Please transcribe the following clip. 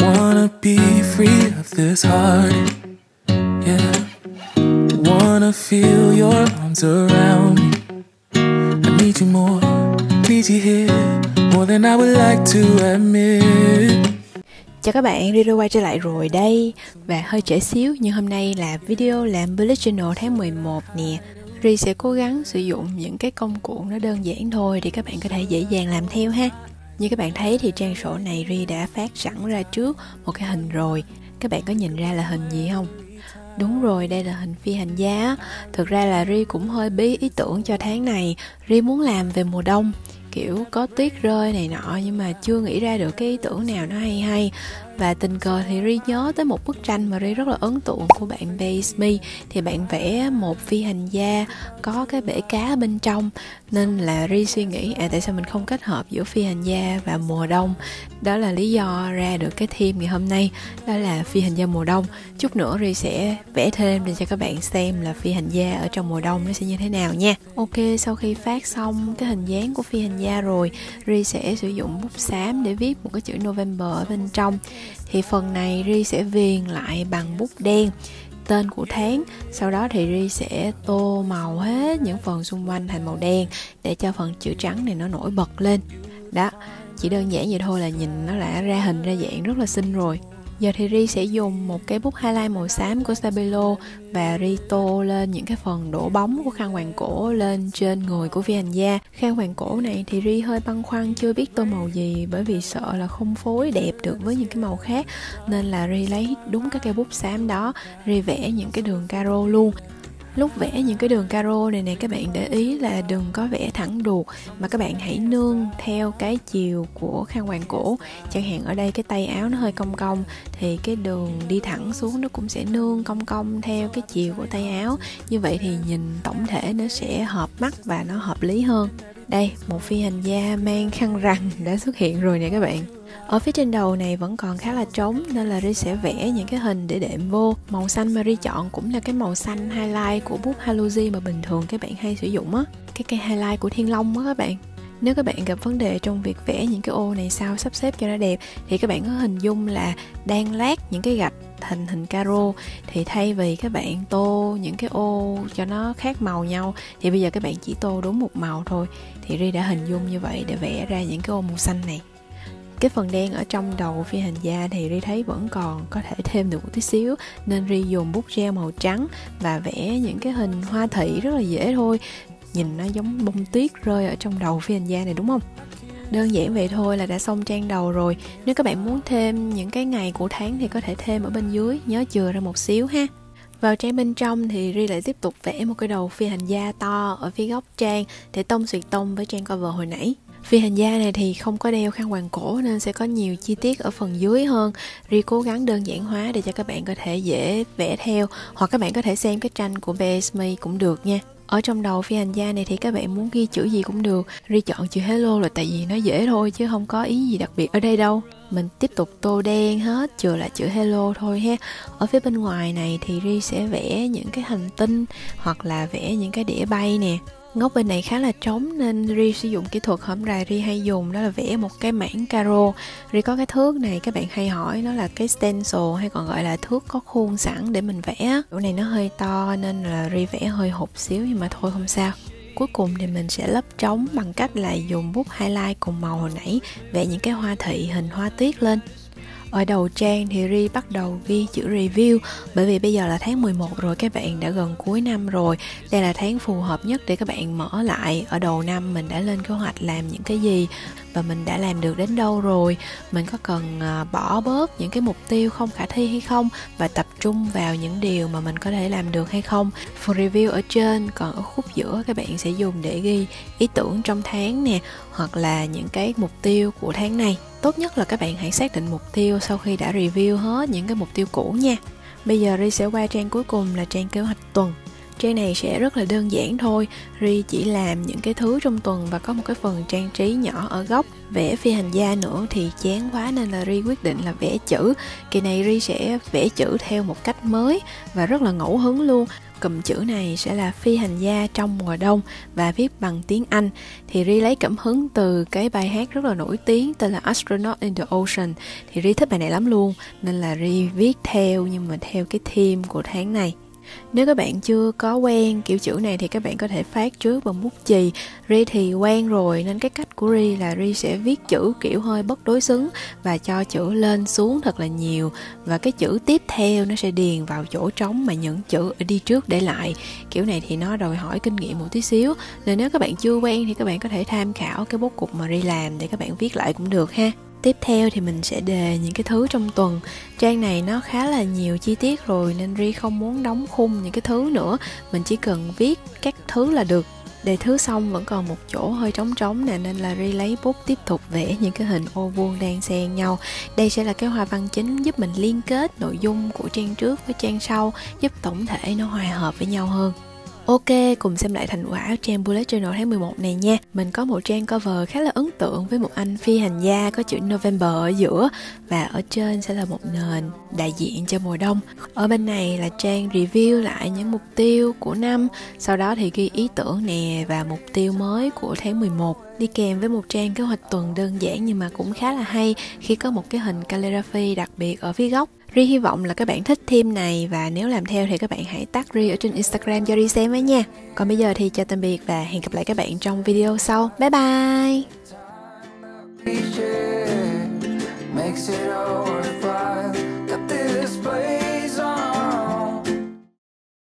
Wanna be free of this heart. Yeah. Wanna feel your arms around me. I need you more, need you here, more than I would like to admit. Chào các bạn, Riro quay trở lại rồi đây Và hơi trễ xíu nhưng hôm nay là video làm Bullet Journal tháng 11 nè Ri sẽ cố gắng sử dụng những cái công cụ nó đơn giản thôi để các bạn có thể dễ dàng làm theo ha như các bạn thấy thì trang sổ này Ri đã phát sẵn ra trước một cái hình rồi. Các bạn có nhìn ra là hình gì không? Đúng rồi, đây là hình phi hành giá. Thực ra là Ri cũng hơi bí ý tưởng cho tháng này. Ri muốn làm về mùa đông kiểu có tuyết rơi này nọ nhưng mà chưa nghĩ ra được cái ý tưởng nào nó hay hay và tình cờ thì Ri nhớ tới một bức tranh mà Ri rất là ấn tượng của bạn Base Me thì bạn vẽ một phi hành gia có cái bể cá bên trong. Nên là Ri suy nghĩ à tại sao mình không kết hợp giữa phi hành gia và mùa đông? Đó là lý do ra được cái theme ngày hôm nay, đó là phi hành gia mùa đông. Chút nữa Ri sẽ vẽ thêm để cho các bạn xem là phi hành gia ở trong mùa đông nó sẽ như thế nào nha. Ok, sau khi phát xong cái hình dáng của phi hành gia rồi, Ri sẽ sử dụng bút xám để viết một cái chữ November ở bên trong thì phần này Ri sẽ viền lại bằng bút đen, tên của tháng. Sau đó thì Ri sẽ tô màu hết những phần xung quanh thành màu đen để cho phần chữ trắng này nó nổi bật lên. Đó, chỉ đơn giản vậy thôi là nhìn nó đã ra hình, ra dạng rất là xinh rồi. Giờ thì Ri sẽ dùng một cái bút highlight màu xám của Stabilo và Ri tô lên những cái phần đổ bóng của khăn hoàng cổ lên trên người của viên da. Khăn hoàng cổ này thì Ri hơi băn khoăn chưa biết tô màu gì bởi vì sợ là không phối đẹp được với những cái màu khác nên là Ri lấy đúng cái cây bút xám đó, Ri vẽ những cái đường caro luôn lúc vẽ những cái đường caro này nè, các bạn để ý là đừng có vẽ thẳng đuột mà các bạn hãy nương theo cái chiều của khăn hoàng cổ. Chẳng hạn ở đây cái tay áo nó hơi cong cong, thì cái đường đi thẳng xuống nó cũng sẽ nương cong cong theo cái chiều của tay áo. Như vậy thì nhìn tổng thể nó sẽ hợp mắt và nó hợp lý hơn. Đây, một phi hành gia mang khăn rằn đã xuất hiện rồi nè các bạn ở phía trên đầu này vẫn còn khá là trống, nên là Ri sẽ vẽ những cái hình để đệm vô. Màu xanh mà Ri chọn cũng là cái màu xanh highlight của bút Halogy mà bình thường các bạn hay sử dụng á. Cái cây highlight của Thiên Long á các bạn. Nếu các bạn gặp vấn đề trong việc vẽ những cái ô này sao, sắp xếp cho nó đẹp, thì các bạn có hình dung là đang lát những cái gạch thành hình caro. Thì thay vì các bạn tô những cái ô cho nó khác màu nhau, thì bây giờ các bạn chỉ tô đúng một màu thôi. Thì Ri đã hình dung như vậy để vẽ ra những cái ô màu xanh này cái phần đen ở trong đầu phi hành gia thì ri thấy vẫn còn có thể thêm được một tí xíu. Nên ri dùng bút gel màu trắng và vẽ những cái hình hoa thị rất là dễ thôi. Nhìn nó giống bông tuyết rơi ở trong đầu phi hành gia này, đúng không? Đơn giản vậy thôi là đã xong trang đầu rồi. Nếu các bạn muốn thêm những cái ngày của tháng thì có thể thêm ở bên dưới, nhớ chừa ra một xíu ha. Vào trang bên trong thì Ri lại tiếp tục vẽ một cái đầu phi hành gia to ở phía góc trang để tông xuyệt tông với trang cover hồi nãy. Phi hành gia này thì không có đeo khăn quàng cổ nên sẽ có nhiều chi tiết ở phần dưới hơn. Ri cố gắng đơn giản hóa để cho các bạn có thể dễ vẽ theo, hoặc các bạn có thể xem cái tranh của BSM cũng được nha. Ở trong đầu phi hành gia này thì các bạn muốn ghi chữ gì cũng được Ri chọn chữ hello là tại vì nó dễ thôi, chứ không có ý gì đặc biệt ở đây đâu Mình tiếp tục tô đen hết chừa lại chữ hello thôi ha Ở phía bên ngoài này thì Ri sẽ vẽ những cái hành tinh hoặc là vẽ những cái đĩa bay nè Góc bên này khá là trống nên Ri sử dụng kỹ thuật hõm rài Ri hay dùng đó là vẽ một cái mảng caro. Ri có cái thước này, các bạn hay hỏi nó là cái stencil hay còn gọi là thước có khuôn sẵn để mình vẽ. Chỗ này nó hơi to nên là Ri vẽ hơi hụt xíu nhưng mà thôi không sao. Cuối cùng thì mình sẽ lấp trống bằng cách là dùng bút highlight cùng màu hồi nãy, vẽ những cái hoa thị hình hoa tuyết lên. Ở đầu trang thì Ri bắt đầu ghi chữ review, bởi vì bây giờ là tháng 11 rồi, các bạn đã gần cuối năm rồi. Đây là tháng phù hợp nhất để các bạn mở lại. Ở đầu năm mình đã lên kế hoạch làm những cái gì và mình đã làm được đến đâu rồi. Mình có cần à, bỏ bớt những cái mục tiêu không khả thi hay không và tập trung vào những điều mà mình có thể làm được hay không. Phần review ở trên, còn ở khúc giữa các bạn sẽ dùng để ghi ý tưởng trong tháng nè, hoặc là những cái mục tiêu của tháng này tốt nhất là các bạn hãy xác định mục tiêu sau khi đã review hết những cái mục tiêu cũ nha. Bây giờ Ri sẽ qua trang cuối cùng là trang kế hoạch tuần. Trang này sẽ rất là đơn giản thôi. Ri chỉ làm những cái thứ trong tuần và có một cái phần trang trí nhỏ ở góc. Vẽ phi hành gia nữa thì chán quá nên là Ri quyết định là vẽ chữ. Kỳ này Ri sẽ vẽ chữ theo một cách mới và rất là ngẫu hứng luôn. Cụm chữ này sẽ là phi hành gia trong mùa đông và viết bằng tiếng Anh. Thì Ri lấy cảm hứng từ cái bài hát rất là nổi tiếng tên là Astronaut in the Ocean. Thì Ri thích bài này lắm luôn, nên là Ri viết theo nhưng mà theo cái theme của tháng này nếu các bạn chưa có quen kiểu chữ này thì các bạn có thể phát trước bằng bút chì. Ri thì quen rồi, nên cái cách của Ri là Ri sẽ viết chữ kiểu hơi bất đối xứng và cho chữ lên xuống thật là nhiều. Và cái chữ tiếp theo nó sẽ điền vào chỗ trống mà những chữ ở đi trước để lại. Kiểu này thì nó đòi hỏi kinh nghiệm một tí xíu. Nên nếu các bạn chưa quen thì các bạn có thể tham khảo cái bút cục mà Ri làm để các bạn viết lại cũng được ha tiếp theo thì mình sẽ đề những cái thứ trong tuần. Trang này nó khá là nhiều chi tiết rồi nên ri không muốn đóng khung những cái thứ nữa. Mình chỉ cần viết các thứ là được. Đề thứ xong vẫn còn một chỗ hơi trống trống nè, nên là ri lấy bút tiếp tục vẽ những cái hình ô vuông đang xen nhau. Đây sẽ là cái hoa văn chính giúp mình liên kết nội dung của trang trước với trang sau, giúp tổng thể nó hòa hợp với nhau hơn. Ok, cùng xem lại thành quả trang Bullet Journal tháng 11 này nha. Mình có một trang cover khá là ấn tượng với một anh phi hành gia có chữ November ở giữa Và ở trên sẽ là một nền đại diện cho mùa đông. Ở bên này là trang review lại những mục tiêu của năm Sau đó thì ghi ý tưởng nè và mục tiêu mới của tháng 11 đi kèm với một trang kế hoạch tuần đơn giản nhưng mà cũng khá là hay khi có một cái hình calligraphy đặc biệt ở phía góc. Ri hy vọng là các bạn thích theme này và nếu làm theo thì các bạn hãy tag Ri ở trên Instagram cho Ri xem với nha. Còn bây giờ thì chào tạm biệt và hẹn gặp lại các bạn trong video sau. Bye bye!